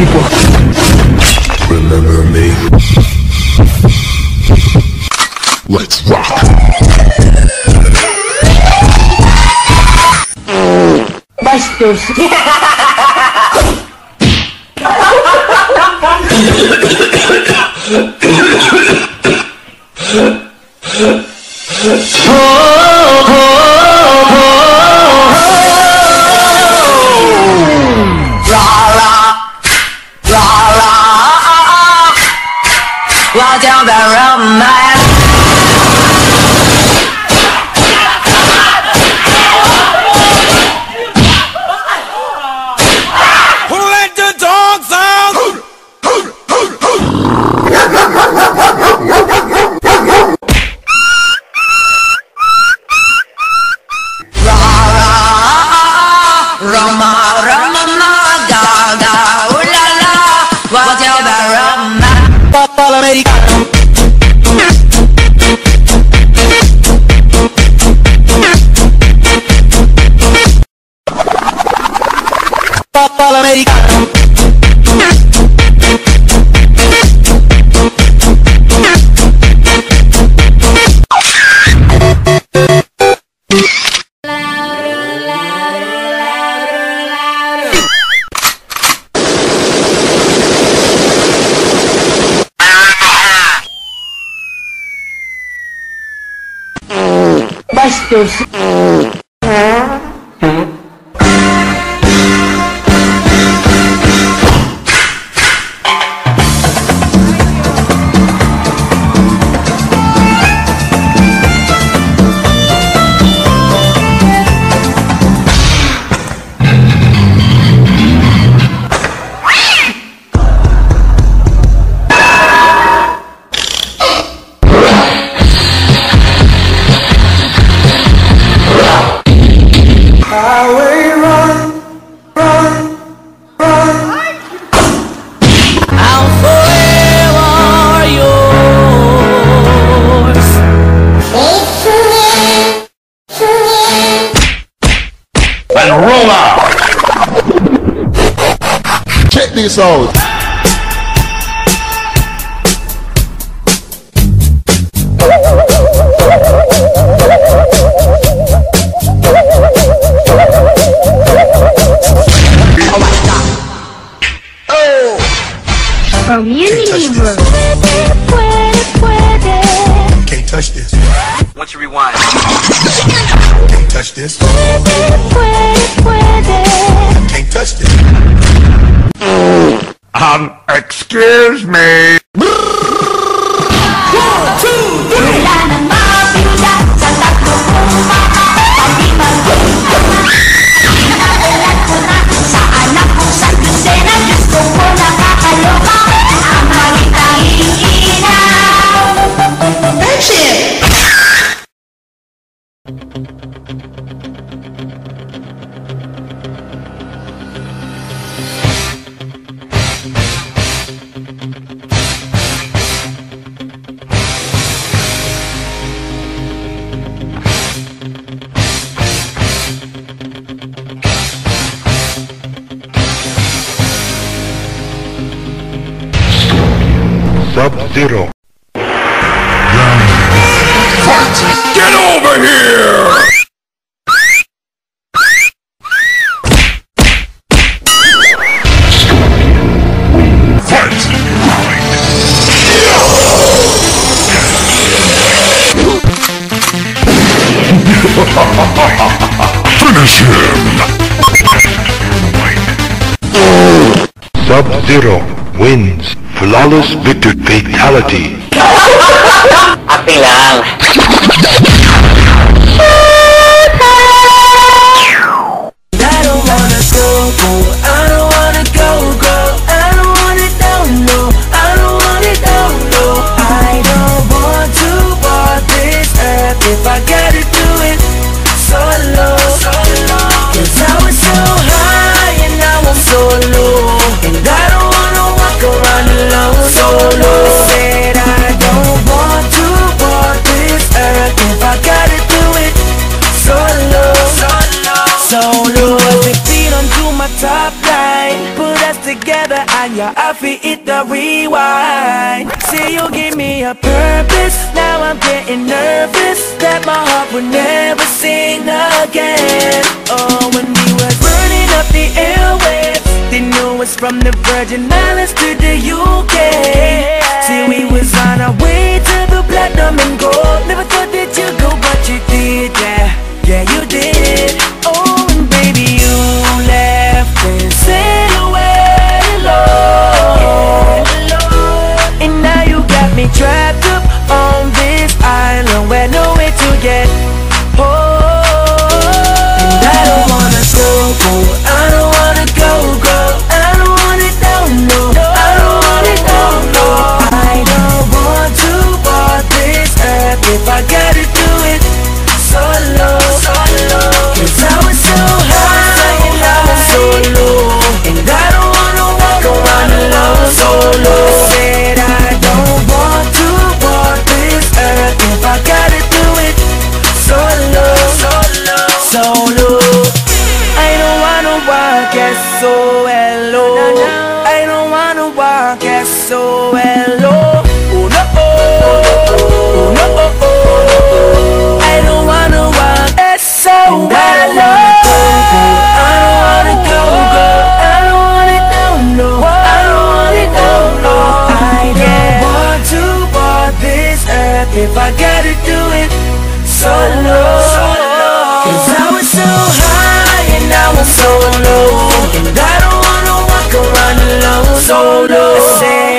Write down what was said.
people. Remember me. Let's rock. Bastos. Let Bastos. And this out. Can't touch this. Once you rewind. Can't touch this. Can't touch this. Um, excuse me. Sub-Zero. Get over here! Finish him. Sub-Zero wins. Flawless victory. Fatality. if we hit the rewind. See you give me a purpose, now I'm getting nervous That my heart will never sing again. Oh, when we were burning up the airwaves They knew us from the Virgin Islands to the UK See, we was on our way to the platinum and gold. Never if I gotta do it solo Cause I was so high and I was so low. And I don't wanna walk around alone. Solo.